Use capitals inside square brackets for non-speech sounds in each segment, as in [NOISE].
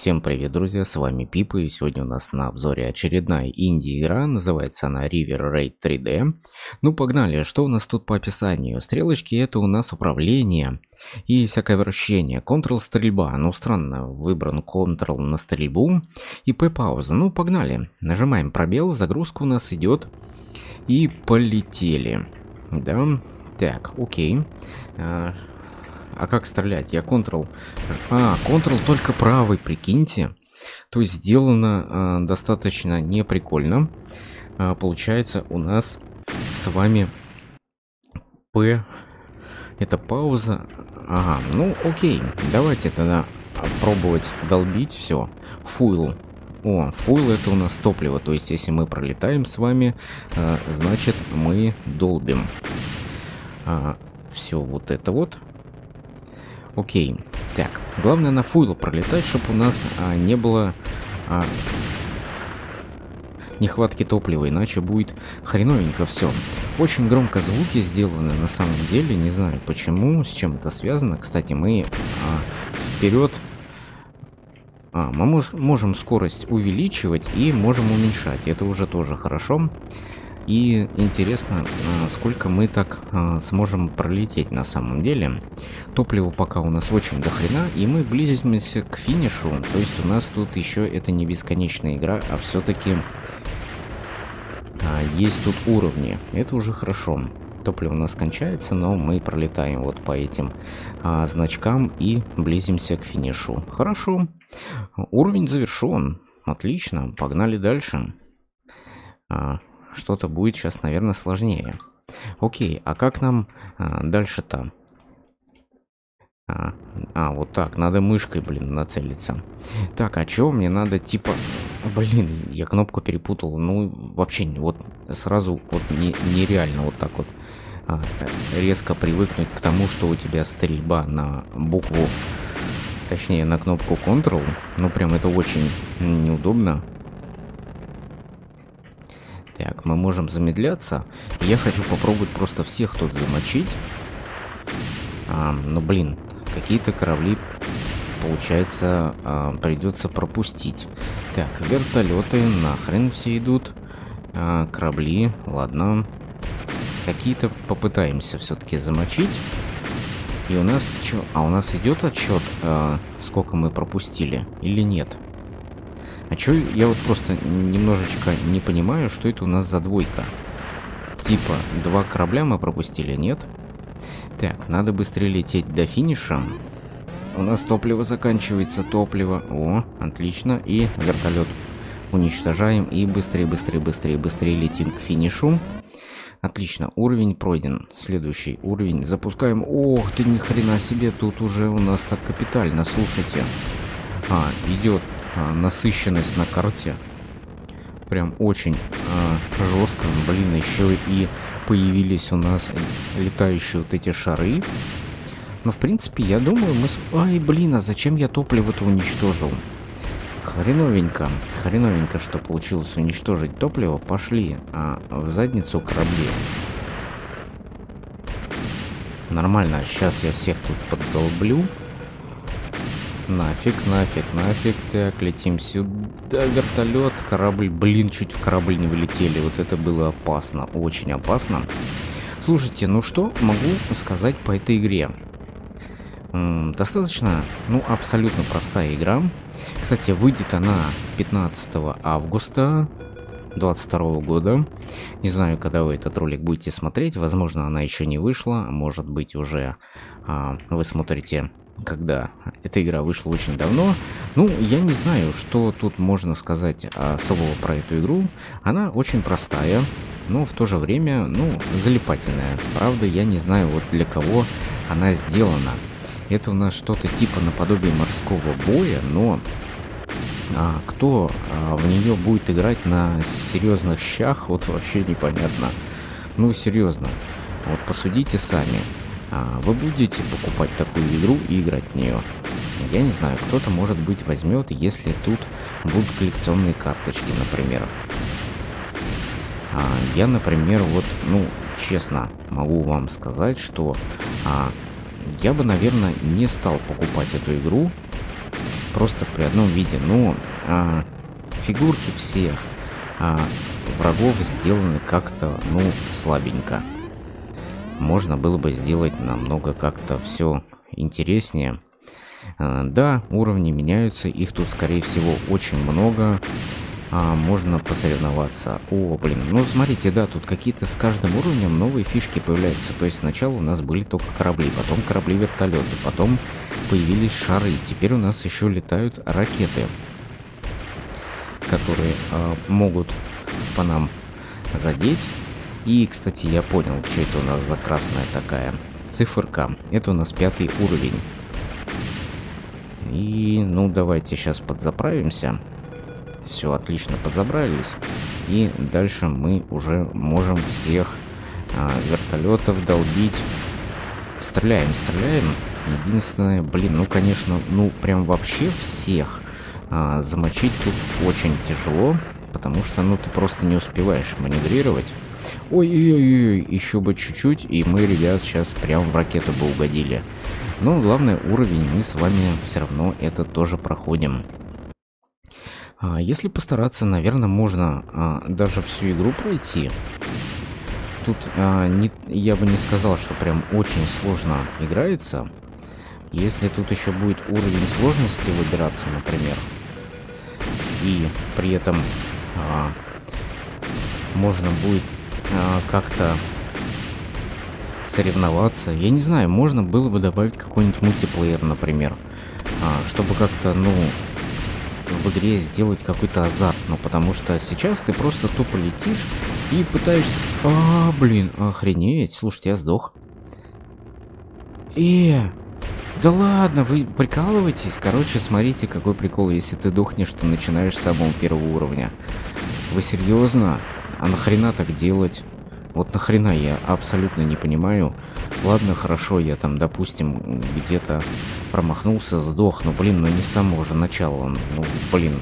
Всем привет, друзья, с вами Пипа, и сегодня у нас на обзоре очередная инди-игра, называется она River Raid 3D. Ну, погнали, что у нас тут по описанию? Стрелочки это у нас управление и всякое вращение. Ctrl стрельба, ну странно, выбран Ctrl на стрельбу и P пауза. Ну, погнали, нажимаем пробел, загрузка у нас идет и полетели. Да, так, окей. А, как стрелять? Я Ctrl... А, Ctrl только правый, прикиньте. То есть сделано а, достаточно неприкольно. А, получается у нас с вами P... Это пауза. Ага, ну окей. Давайте тогда пробовать долбить все. Фуйл. О, фуйл это у нас топливо. То есть если мы пролетаем с вами, а, значит мы долбим. А, все вот это вот Окей. Так, главное на фуйл пролетать, чтобы у нас а, не было а, нехватки топлива, иначе будет хреновенько все. Очень громко звуки сделаны на самом деле, не знаю почему, с чем это связано. Кстати, мы а, вперед а, мы можем скорость увеличивать и можем уменьшать. Это уже тоже хорошо. И интересно, а, сколько мы так а, сможем пролететь на самом деле. Топлива пока у нас очень дохрена, и мы близимся к финишу. То есть у нас тут еще это не бесконечная игра, а все-таки а, есть тут уровни. Это уже хорошо. Топливо у нас кончается, но мы пролетаем вот по этим а, значкам и близимся к финишу. Хорошо. Уровень завершен. Отлично. Погнали дальше. А, что-то будет сейчас, наверное, сложнее. Окей, а как нам а, дальше-то? А, а, вот так, надо мышкой, блин, нацелиться. Так, а чё мне надо, типа... Блин, я кнопку перепутал. Ну, вообще, вот сразу вот не, нереально вот так вот а, резко привыкнуть к тому, что у тебя стрельба на букву, точнее, на кнопку Ctrl. Ну, прям это очень неудобно. Так, мы можем замедляться. Я хочу попробовать просто всех тут замочить. А, ну, блин, какие-то корабли, получается, а, придется пропустить. Так, вертолеты нахрен все идут. А, корабли, ладно. Какие-то попытаемся все-таки замочить. И у нас что? А у нас идет отчет, а, сколько мы пропустили или нет? А чё, я вот просто немножечко не понимаю, что это у нас за двойка. Типа, два корабля мы пропустили, нет? Так, надо быстрее лететь до финиша. У нас топливо заканчивается, топливо. О, отлично. И вертолет уничтожаем. И быстрее, быстрее, быстрее, быстрее летим к финишу. Отлично, уровень пройден. Следующий уровень. Запускаем. Ох ты, ни хрена себе, тут уже у нас так капитально, слушайте. А, идет а, насыщенность на карте. Прям очень а, жестко. Блин, еще и появились у нас летающие вот эти шары. Но в принципе, я думаю, мы... Ай, блин, а зачем я топливо-то уничтожил? Хреновенько. Хреновенько, что получилось уничтожить топливо. Пошли а, в задницу корабли. Нормально, сейчас я всех тут поддолблю. Нафиг, нафиг, нафиг. Так, летим сюда. Вертолет, корабль. Блин, чуть в корабль не вылетели. Вот это было опасно. Очень опасно. Слушайте, ну что могу сказать по этой игре? Достаточно, ну, абсолютно простая игра. Кстати, выйдет она 15 августа 22 года. Не знаю, когда вы этот ролик будете смотреть. Возможно, она еще не вышла. Может быть, уже а, вы смотрите когда эта игра вышла очень давно. Ну, я не знаю, что тут можно сказать особого про эту игру. Она очень простая, но в то же время, ну, залипательная. Правда, я не знаю, вот для кого она сделана. Это у нас что-то типа наподобие морского боя, но а, кто а, в нее будет играть на серьезных щах, вот вообще непонятно. Ну, серьезно. Вот посудите сами. А, вы будете покупать такую игру и играть в нее. Я не знаю, кто-то, может быть, возьмет, если тут будут коллекционные карточки, например. А, я, например, вот, ну, честно, могу вам сказать, что а, я бы, наверное, не стал покупать эту игру. просто при одном виде. Но а, фигурки всех а, врагов сделаны как-то, ну, слабенько. Можно было бы сделать намного как-то все интереснее. А, да, уровни меняются, их тут, скорее всего, очень много а, можно посоревноваться. О, блин, ну смотрите, да, тут какие-то с каждым уровнем новые фишки появляются. То есть сначала у нас были только корабли, потом корабли-вертолеты, потом появились шары. Теперь у нас еще летают ракеты, которые а, могут по нам задеть. И, кстати, я понял, что это у нас за красная такая циферка. Это у нас пятый уровень. И, ну, давайте сейчас подзаправимся. Все, отлично подзабрались. И дальше мы уже можем всех а, вертолетов долбить. Стреляем, стреляем. Единственное, блин, ну, конечно, ну, прям вообще всех а, замочить тут очень тяжело. Потому что, ну, ты просто не успеваешь маневрировать. Ой-ой-ой, еще бы чуть-чуть, и мы, ребят, сейчас прям в ракету бы угодили. Но главный уровень мы с вами все равно это тоже проходим. А, если постараться, наверное, можно а, даже всю игру пройти. Тут а, я бы не сказал, что прям очень сложно играется. Если тут еще будет уровень сложности выбираться, например, и при этом а, можно будет а, как-то соревноваться, я не знаю, можно было бы добавить какой-нибудь мультиплеер, например, а, чтобы как-то, ну, в игре сделать какой-то азарт, ну потому что сейчас ты просто тупо летишь и пытаешься... А, блин, охренеть, слушайте, я сдох. Э, да ладно, вы прикалываетесь? Короче, смотрите, какой прикол, если ты дохнешь, то начинаешь с самого первого уровня. Вы серьезно? А нахрена так делать? Вот нахрена я абсолютно не понимаю. Ладно, хорошо, я там, допустим, где-то промахнулся, сдох, но, блин, ну не с самого же начала. Ну, блин.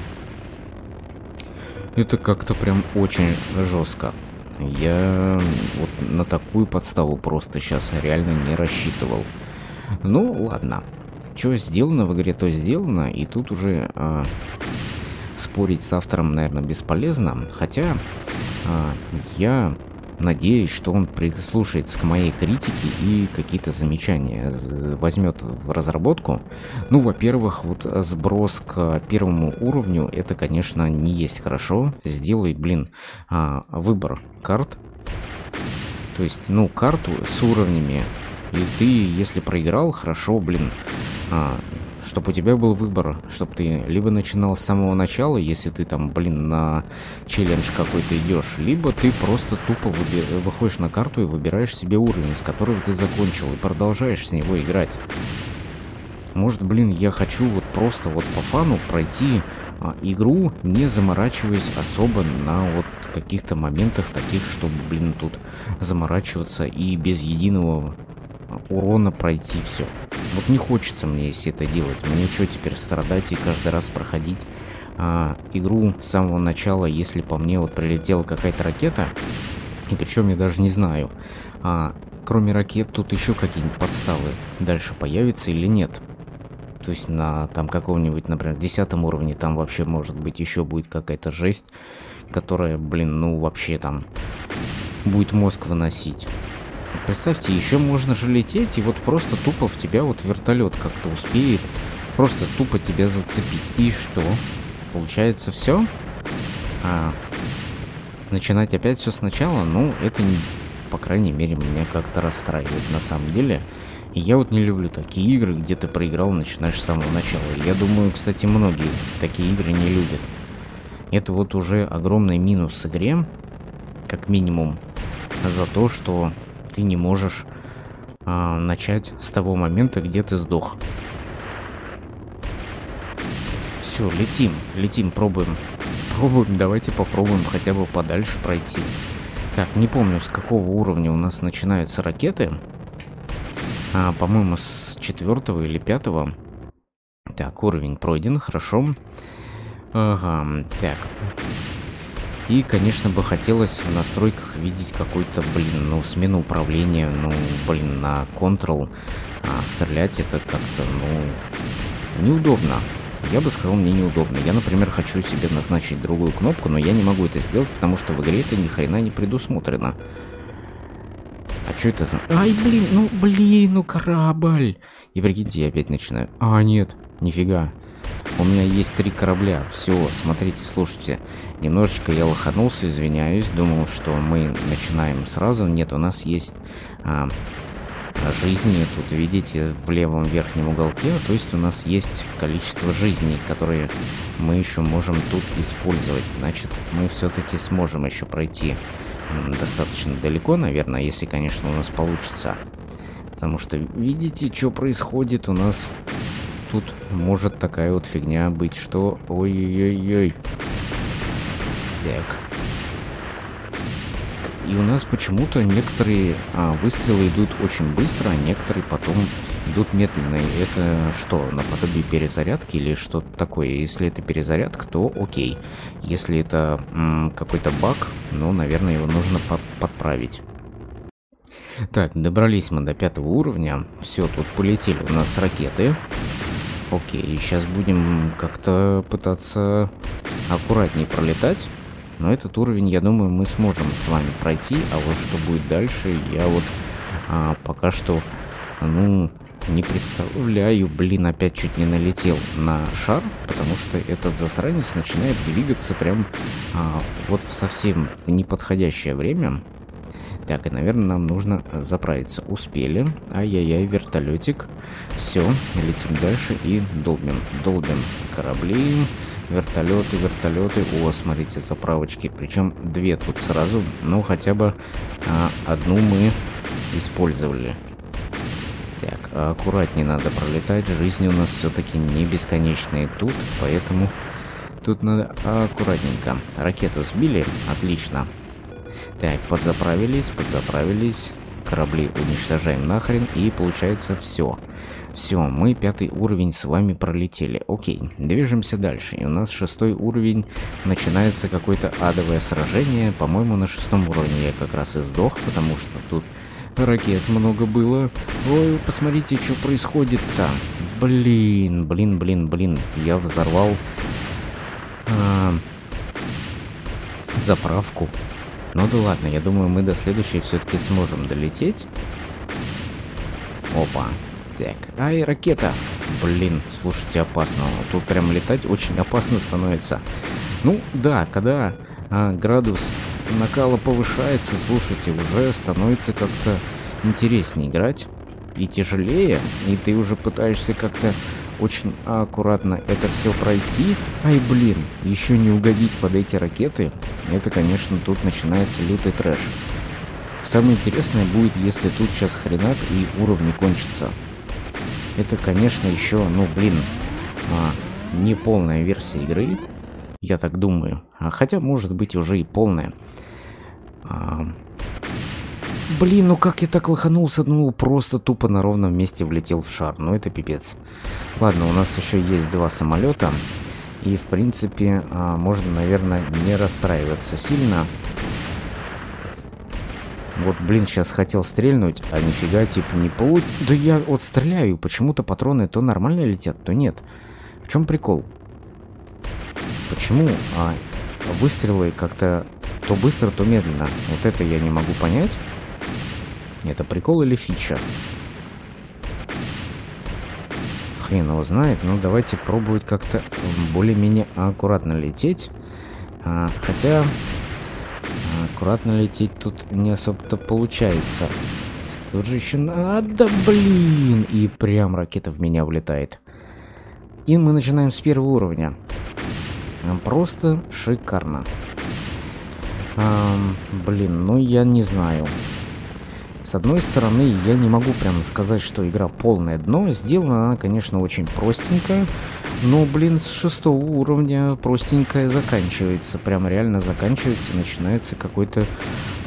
Это как-то прям очень жестко. Я вот на такую подставу просто сейчас реально не рассчитывал. Ну, ладно. Что сделано в игре, то сделано. И тут уже а, спорить с автором, наверное, бесполезно. Хотя а, я Надеюсь, что он прислушается к моей критике и какие-то замечания возьмет в разработку. Ну, во-первых, вот сброс к первому уровню, это, конечно, не есть хорошо. Сделай, блин, а, выбор карт. То есть, ну, карту с уровнями. И ты, если проиграл, хорошо, блин, а, чтобы у тебя был выбор, чтобы ты либо начинал с самого начала, если ты там, блин, на челлендж какой-то идешь, либо ты просто тупо выходишь на карту и выбираешь себе уровень, с которого ты закончил, и продолжаешь с него играть. Может, блин, я хочу вот просто вот по фану пройти а, игру, не заморачиваясь особо на вот каких-то моментах таких, чтобы, блин, тут заморачиваться и без единого урона пройти все. Вот не хочется мне, если это делать. Мне что теперь страдать и каждый раз проходить а, игру с самого начала, если по мне вот прилетела какая-то ракета, и причем я даже не знаю, а, кроме ракет тут еще какие-нибудь подставы дальше появятся или нет. То есть на там каком-нибудь, например, десятом уровне там вообще может быть еще будет какая-то жесть, которая, блин, ну вообще там будет мозг выносить. Представьте, еще можно же лететь, и вот просто тупо в тебя вот вертолет как-то успеет просто тупо тебя зацепить. И что? Получается все? А, начинать опять все сначала? Ну, это, не, по крайней мере, меня как-то расстраивает на самом деле. И я вот не люблю такие игры, где ты проиграл, начинаешь с самого начала. Я думаю, кстати, многие такие игры не любят. Это вот уже огромный минус игре, как минимум, за то, что ты не можешь а, начать с того момента, где ты сдох. Все, летим, летим, пробуем. Пробуем, давайте попробуем хотя бы подальше пройти. Так, не помню, с какого уровня у нас начинаются ракеты. А, По-моему, с четвертого или пятого. Так, уровень пройден, хорошо. Ага, так. И, конечно, бы хотелось в настройках видеть какой-то, блин, ну, смену управления, ну, блин, на Ctrl. А стрелять это как-то, ну, неудобно. Я бы сказал, мне неудобно. Я, например, хочу себе назначить другую кнопку, но я не могу это сделать, потому что в игре это ни хрена не предусмотрено. А что это за... Ай, блин, ну, блин, ну корабль. И прикиньте, я опять начинаю. А, нет, нифига. У меня есть три корабля. Все, смотрите, слушайте. Немножечко я лоханулся, извиняюсь. Думал, что мы начинаем сразу. Нет, у нас есть а, жизни. Тут видите в левом верхнем уголке. То есть у нас есть количество жизней, которые мы еще можем тут использовать. Значит, мы все-таки сможем еще пройти достаточно далеко, наверное, если, конечно, у нас получится. Потому что видите, что происходит у нас тут может такая вот фигня быть, что... Ой-ой-ой. Так. И у нас почему-то некоторые а, выстрелы идут очень быстро, а некоторые потом идут медленно. Это что, наподобие перезарядки или что-то такое? Если это перезарядка, то окей. Если это какой-то баг, ну, наверное, его нужно по подправить. Так, добрались мы до пятого уровня. Все, тут полетели у нас ракеты. Окей, сейчас будем как-то пытаться аккуратнее пролетать. Но этот уровень, я думаю, мы сможем с вами пройти. А вот что будет дальше, я вот а, пока что, ну, не представляю. Блин, опять чуть не налетел на шар, потому что этот засранец начинает двигаться прям а, вот в совсем в неподходящее время. Так, и, наверное, нам нужно заправиться. Успели. Ай-яй-яй, вертолетик. Все, летим дальше и долбим. Долбим корабли, вертолеты, вертолеты. О, смотрите, заправочки. Причем две тут сразу. Ну, хотя бы а, одну мы использовали. Так, аккуратнее надо пролетать. Жизни у нас все-таки не бесконечные тут, поэтому тут надо аккуратненько. Ракету сбили. Отлично. Так, подзаправились, подзаправились. Корабли уничтожаем нахрен. И получается все. Все, мы пятый уровень с вами пролетели. Окей, движемся дальше. И у нас шестой уровень. Начинается какое-то адовое сражение. По-моему, на шестом уровне я как раз и сдох, потому что тут ракет много было. Ой, посмотрите, что происходит там. Блин, блин, блин, блин. Я взорвал а, заправку. Ну да ладно, я думаю, мы до следующей все-таки сможем долететь. Опа. Так, ай, ракета. Блин, слушайте, опасно. Тут прям летать очень опасно становится. Ну, да, когда а, градус накала повышается, слушайте, уже становится как-то интереснее играть. И тяжелее, и ты уже пытаешься как-то очень аккуратно это все пройти. Ай, блин, еще не угодить под эти ракеты. Это, конечно, тут начинается лютый трэш. Самое интересное будет, если тут сейчас хренак и уровни кончатся. Это, конечно, еще, ну, блин, а, не полная версия игры. Я так думаю. А хотя, может быть, уже и полная. А, Блин, ну как я так лоханулся? Ну, просто тупо на ровном месте влетел в шар. Ну, это пипец. Ладно, у нас еще есть два самолета. И, в принципе, а, можно, наверное, не расстраиваться сильно. Вот, блин, сейчас хотел стрельнуть, а нифига, типа, не получ... Да я вот стреляю, почему-то патроны то нормально летят, то нет. В чем прикол? Почему а, выстрелы как-то то быстро, то медленно? Вот это я не могу понять. Это прикол или фича? Хрен его знает, но давайте пробовать как-то более-менее аккуратно лететь. А, хотя аккуратно лететь тут не особо-то получается. Тут же еще надо, блин! И прям ракета в меня влетает. И мы начинаем с первого уровня. Просто шикарно. А, блин, ну я не знаю. С одной стороны, я не могу прямо сказать, что игра полное дно. Сделана она, конечно, очень простенько. Но, блин, с шестого уровня простенькая заканчивается. Прям реально заканчивается. Начинается какой-то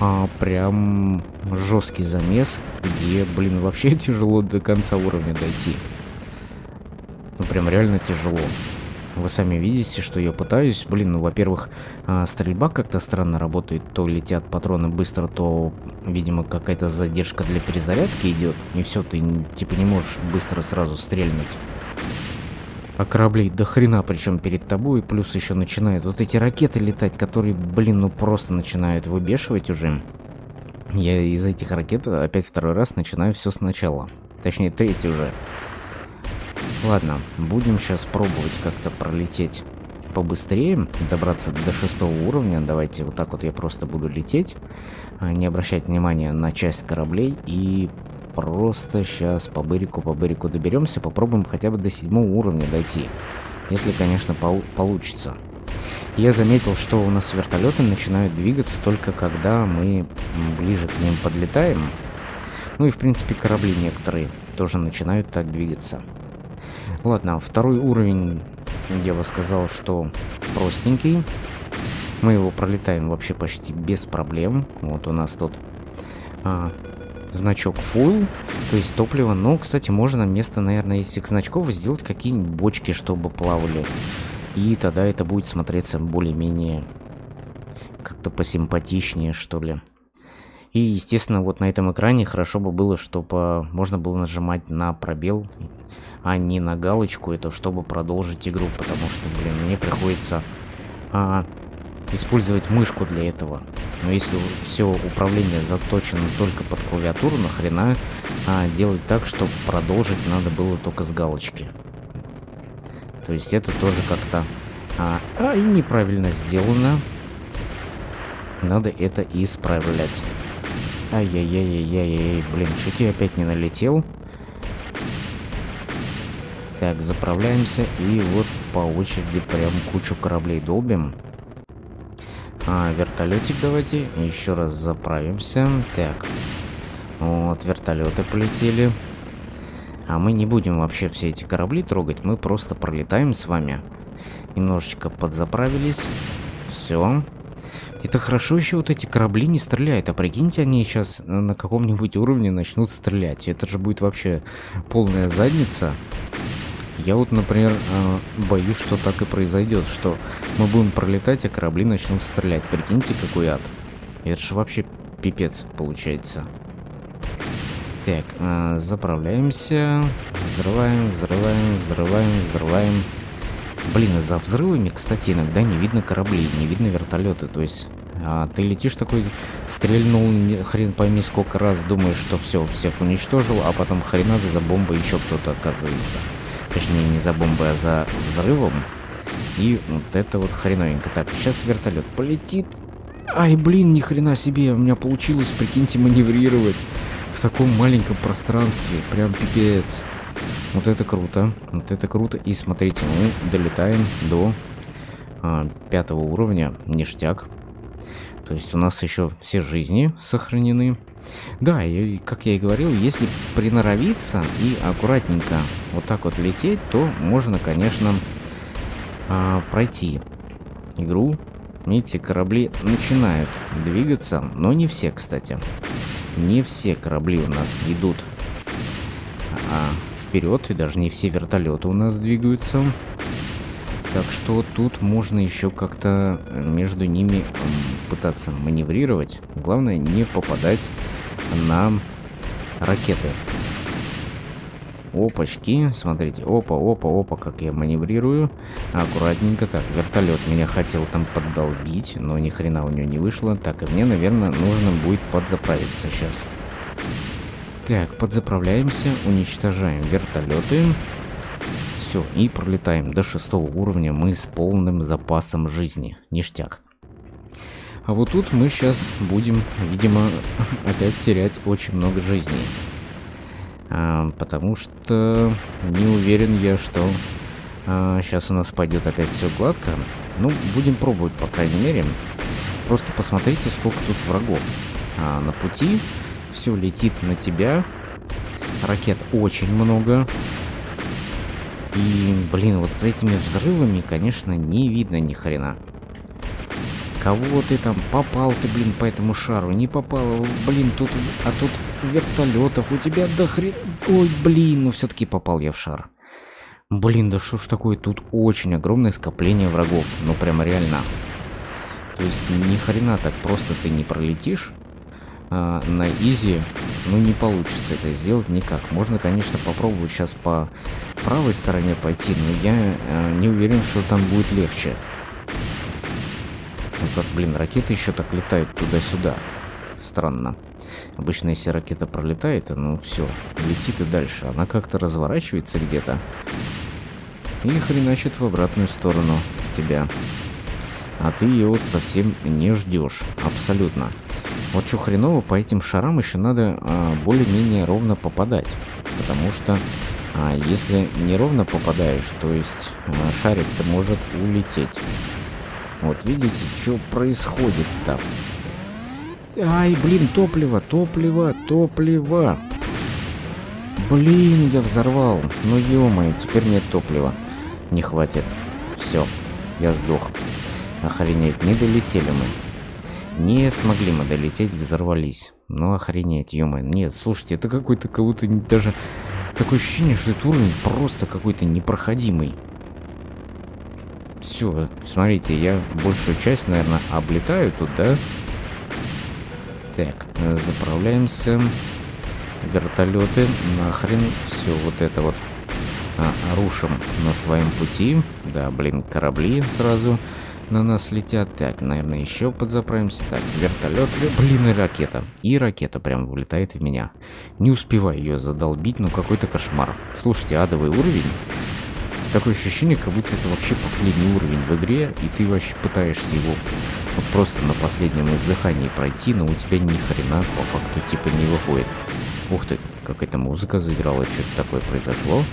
а, прям жесткий замес, где, блин, вообще [LAUGHS] тяжело до конца уровня дойти. Ну, прям реально тяжело. Вы сами видите, что я пытаюсь. Блин, ну, во-первых, а, стрельба как-то странно работает. То летят патроны быстро, то, видимо, какая-то задержка для перезарядки идет. И все, ты, типа, не можешь быстро сразу стрельнуть. А кораблей до хрена, причем перед тобой, плюс еще начинают вот эти ракеты летать, которые, блин, ну просто начинают выбешивать уже. Я из этих ракет опять второй раз начинаю все сначала. Точнее, третий уже. Ладно, будем сейчас пробовать как-то пролететь побыстрее, добраться до шестого уровня. Давайте вот так вот я просто буду лететь, а, не обращать внимания на часть кораблей и просто сейчас по бырику, по бырику доберемся, попробуем хотя бы до седьмого уровня дойти. Если, конечно, пол получится. Я заметил, что у нас вертолеты начинают двигаться только когда мы ближе к ним подлетаем. Ну и, в принципе, корабли некоторые тоже начинают так двигаться. Ладно, второй уровень, я бы сказал, что простенький. Мы его пролетаем вообще почти без проблем. Вот у нас тут а, значок full, то есть топливо. Но, кстати, можно вместо, наверное, этих значков сделать какие-нибудь бочки, чтобы плавали. И тогда это будет смотреться более-менее как-то посимпатичнее, что ли. И, естественно, вот на этом экране хорошо бы было, чтобы можно было нажимать на пробел, а не на галочку, это чтобы продолжить игру, потому что, блин, мне приходится а, использовать мышку для этого. Но если все управление заточено только под клавиатуру, нахрена а, делать так, чтобы продолжить надо было только с галочки. То есть это тоже как-то а, а, неправильно сделано. Надо это исправлять. Ай-яй-яй-яй-яй, блин, чуть я опять не налетел. Так, заправляемся и вот по очереди прям кучу кораблей долбим. А, вертолетик давайте еще раз заправимся. Так, вот вертолеты полетели. А мы не будем вообще все эти корабли трогать, мы просто пролетаем с вами. Немножечко подзаправились. Все. Это хорошо еще вот эти корабли не стреляют, а прикиньте, они сейчас на каком-нибудь уровне начнут стрелять. Это же будет вообще полная задница. Я вот, например, э, боюсь, что так и произойдет, что мы будем пролетать, а корабли начнут стрелять. Прикиньте, какой ад. Это же вообще пипец получается. Так, э, заправляемся. Взрываем, взрываем, взрываем, взрываем. Блин, за взрывами, кстати, иногда не видно корабли, не видно вертолеты. То есть а, ты летишь такой, стрельнул хрен пойми сколько раз, думаешь, что все, всех уничтожил, а потом хрена за бомбой еще кто-то оказывается. Точнее, не за бомбой, а за взрывом. И вот это вот хреновенько. Так, сейчас вертолет полетит. Ай, блин, ни хрена себе, у меня получилось, прикиньте, маневрировать в таком маленьком пространстве. Прям пипец. Вот это круто. Вот это круто. И смотрите, мы долетаем до а, пятого уровня. Ништяк. То есть у нас еще все жизни сохранены. Да, и как я и говорил, если приноровиться и аккуратненько вот так вот лететь, то можно, конечно, а, пройти игру. Видите, корабли начинают двигаться, но не все, кстати. Не все корабли у нас идут а, вперед, и даже не все вертолеты у нас двигаются. Так что тут можно еще как-то между ними пытаться маневрировать. Главное не попадать на ракеты. Опачки, смотрите, опа, опа, опа, как я маневрирую. Аккуратненько, так, вертолет меня хотел там поддолбить, но ни хрена у него не вышло. Так, и мне, наверное, нужно будет подзаправиться сейчас. Так, подзаправляемся, уничтожаем вертолеты. Все, и пролетаем до шестого уровня мы с полным запасом жизни. Ништяк. А вот тут мы сейчас будем, видимо, [LAUGHS] опять терять очень много жизней. А, потому что не уверен я, что а, сейчас у нас пойдет опять все гладко. Ну, будем пробовать, по крайней мере. Просто посмотрите, сколько тут врагов. А, на пути все летит на тебя. Ракет очень много. И, блин, вот за этими взрывами, конечно, не видно ни хрена. Кого ты там попал ты, блин, по этому шару? Не попал, блин, тут, а тут вертолетов у тебя до хрен... Ой, блин, ну все-таки попал я в шар. Блин, да что ж такое, тут очень огромное скопление врагов, ну прямо реально. То есть ни хрена так просто ты не пролетишь. А, на изи, ну, не получится это сделать никак. Можно, конечно, попробовать сейчас по правой стороне пойти, но я а, не уверен, что там будет легче. Вот так, блин, ракеты еще так летают туда-сюда. Странно. Обычно, если ракета пролетает, ну все, летит и дальше. Она как-то разворачивается где-то и хреначит в обратную сторону в тебя. А ты ее вот совсем не ждешь. Абсолютно. Вот что хреново, по этим шарам еще надо а, более-менее ровно попадать. Потому что а, если неровно попадаешь, то есть а, шарик-то может улететь. Вот видите, что происходит там. Ай, блин, топливо, топливо, топливо. Блин, я взорвал. Ну ё теперь нет топлива. Не хватит. Все, я сдох. Охренеть, не долетели мы. Не смогли мы долететь, взорвались. Ну охренеть, ё Нет, слушайте, это какой-то кого-то даже... Такое ощущение, что этот уровень просто какой-то непроходимый. Все, смотрите, я большую часть, наверное, облетаю тут, да? Так, заправляемся. Вертолеты, нахрен все вот это вот а, рушим на своем пути. Да, блин, корабли сразу на нас летят. Так, наверное, еще подзаправимся. Так, вертолет, блин, и ракета. И ракета прям вылетает в меня. Не успеваю ее задолбить, но какой-то кошмар. Слушайте, адовый уровень. Такое ощущение, как будто это вообще последний уровень в игре, и ты вообще пытаешься его вот просто на последнем издыхании пройти, но у тебя ни хрена по факту типа не выходит. Ух ты, какая-то музыка заиграла, что-то такое произошло.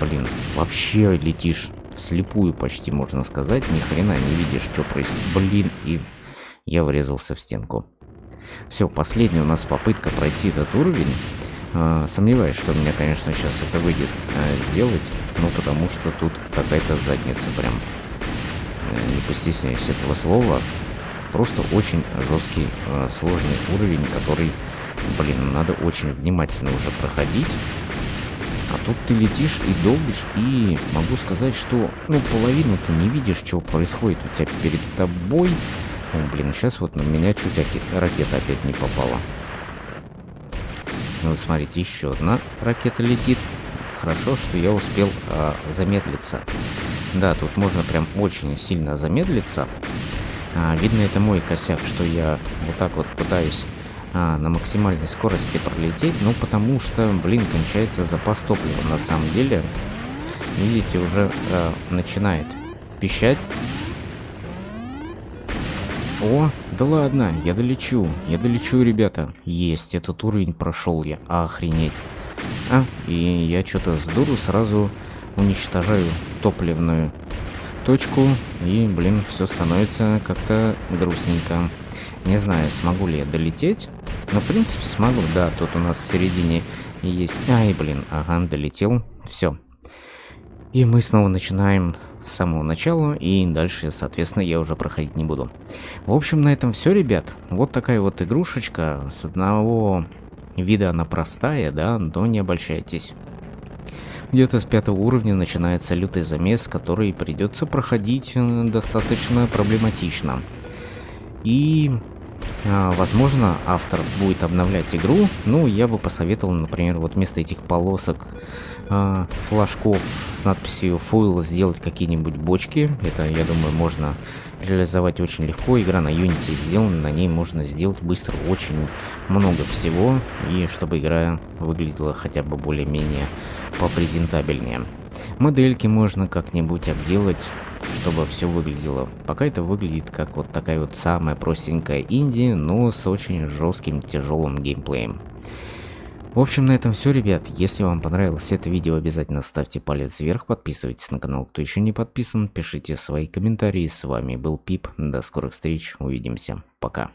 Блин, вообще летишь вслепую почти, можно сказать, ни хрена не видишь, что происходит. Блин, и я врезался в стенку. Все, последняя у нас попытка пройти этот уровень. А, сомневаюсь, что у меня, конечно, сейчас это выйдет а, сделать, ну, потому что тут какая-то задница прям. Э, не постесняюсь этого слова. Просто очень жесткий, а, сложный уровень, который, блин, надо очень внимательно уже проходить. А тут ты летишь и долбишь, и могу сказать, что, ну, половину ты не видишь, что происходит у тебя перед тобой. О, блин, сейчас вот на меня чуть ракета опять не попала. Ну смотрите, еще одна ракета летит. Хорошо, что я успел а, замедлиться. Да, тут можно прям очень сильно замедлиться. А, видно, это мой косяк, что я вот так вот пытаюсь а, на максимальной скорости пролететь. Ну, потому что, блин, кончается запас топлива. На самом деле, видите, уже а, начинает пищать. О, да ладно, я долечу, я долечу, ребята. Есть, этот уровень прошел я, охренеть. А, и я что-то с дуру сразу уничтожаю топливную точку, и, блин, все становится как-то грустненько. Не знаю, смогу ли я долететь, но, в принципе, смогу, да, тут у нас в середине есть... Ай, блин, ага, долетел, все. И мы снова начинаем с самого начала, и дальше, соответственно, я уже проходить не буду. В общем, на этом все, ребят. Вот такая вот игрушечка. С одного вида она простая, да, но не обольщайтесь. Где-то с пятого уровня начинается лютый замес, который придется проходить э, достаточно проблематично. И, возможно, автор будет обновлять игру. Ну, я бы посоветовал, например, вот вместо этих полосок э, флажков с надписью foil сделать какие-нибудь бочки. Это, я думаю, можно реализовать очень легко. Игра на Unity сделана, на ней можно сделать быстро очень много всего. И чтобы игра выглядела хотя бы более-менее попрезентабельнее. Модельки можно как-нибудь обделать, чтобы все выглядело. Пока это выглядит как вот такая вот самая простенькая инди, но с очень жестким тяжелым геймплеем. В общем, на этом все, ребят. Если вам понравилось это видео, обязательно ставьте палец вверх, подписывайтесь на канал, кто еще не подписан, пишите свои комментарии. С вами был Пип, до скорых встреч, увидимся, пока.